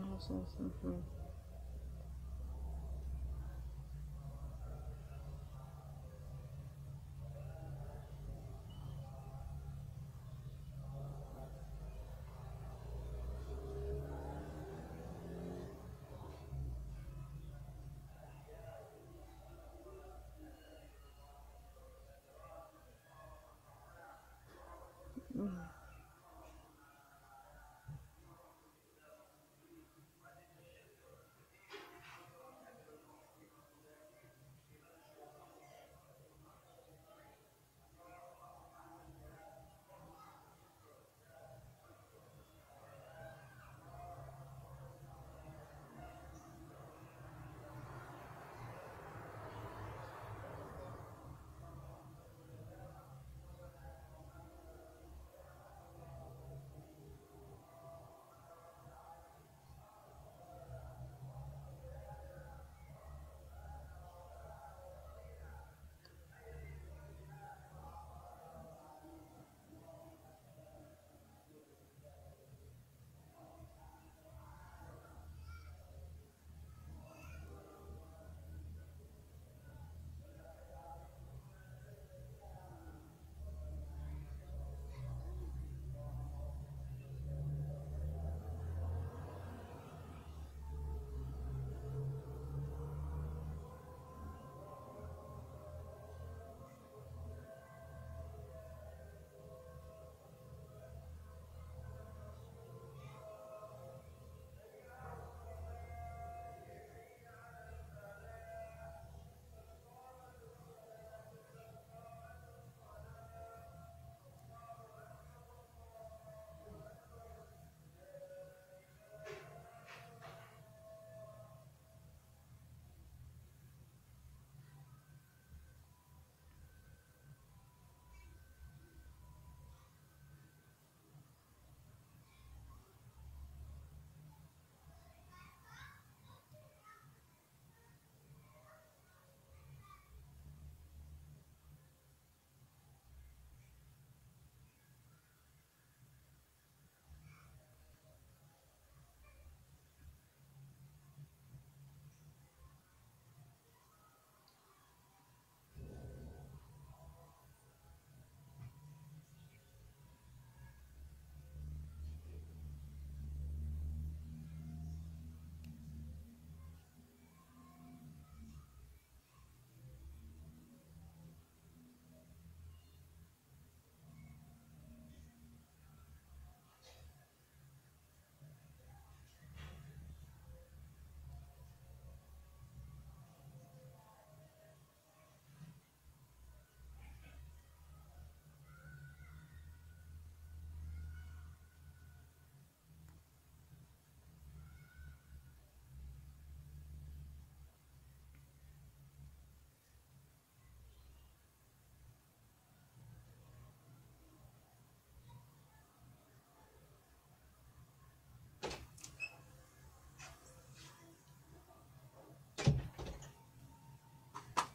nonsense. Mm-hmm. Mm-hmm.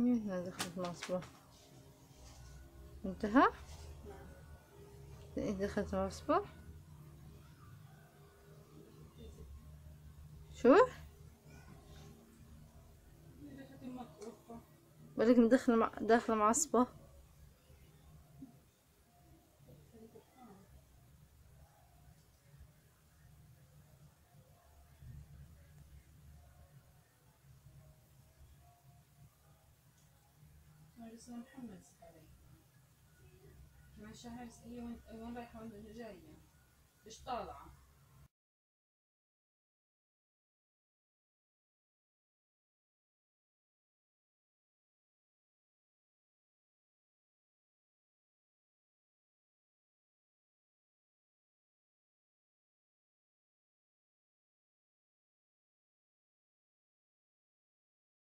مين هنا دخلت مصبة انتهى؟ دخلت مصبة شو؟ بالك مدخل مع... داخلة معصبة لسه محمد علي مع شهر هي وين رايحة وين جاية؟ مش طالعة؟